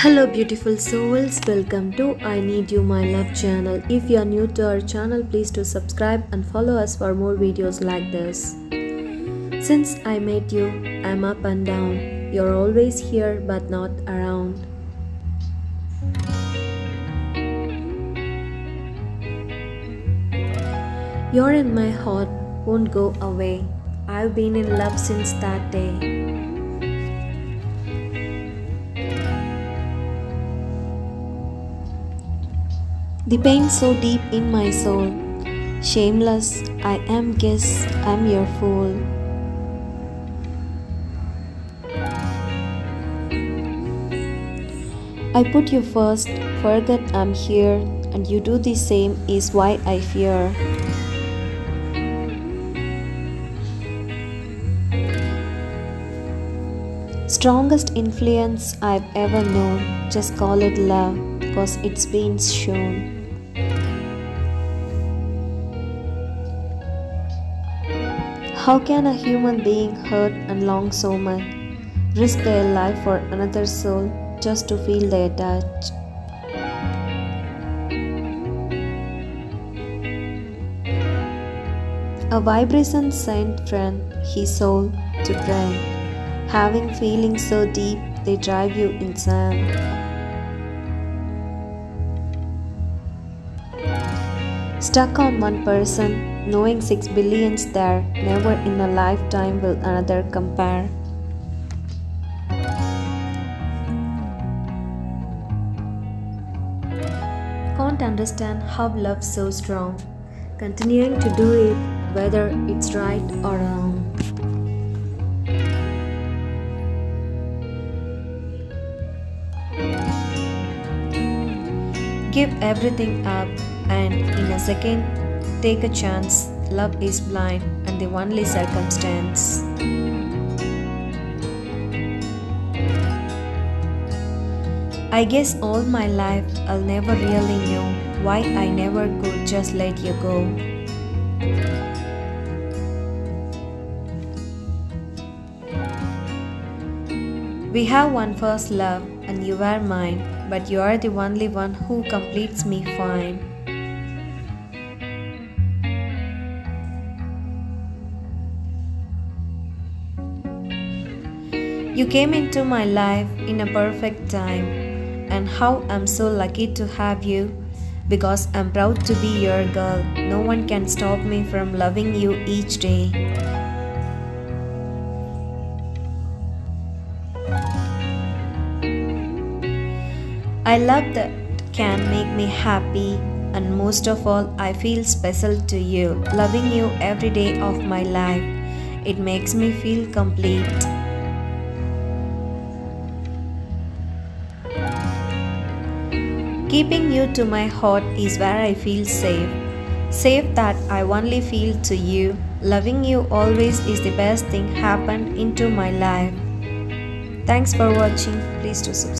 Hello beautiful souls, welcome to I Need You My Love channel. If you are new to our channel, please do subscribe and follow us for more videos like this. Since I met you, I'm up and down. You're always here but not around. You're in my heart, won't go away. I've been in love since that day. The pain so deep in my soul. Shameless, I am guess I'm your fool. I put you first, forget I'm here, and you do the same is why I fear. Strongest influence I've ever known, just call it love, cause it's been shown. How can a human being hurt and long so much, risk their life for another soul just to feel their touch? A vibration sent friend, his soul to drain, having feelings so deep they drive you insane. Stuck on one person, knowing six billions there, never in a lifetime will another compare. Can't understand how love's so strong, continuing to do it whether it's right or wrong. Give everything up and in a second take a chance. Love is blind and the only circumstance. I guess all my life I'll never really know why I never could just let you go. We have one first love and you are mine, but you are the only one who completes me fine. You came into my life in a perfect time, and how I'm so lucky to have you because I'm proud to be your girl. No one can stop me from loving you each day. I love that can make me happy, and most of all, I feel special to you. Loving you every day of my life, it makes me feel complete. Keeping you to my heart is where I feel safe. Safe that I only feel to you. Loving you always is the best thing happened into my life. Thanks for watching. Please do subscribe.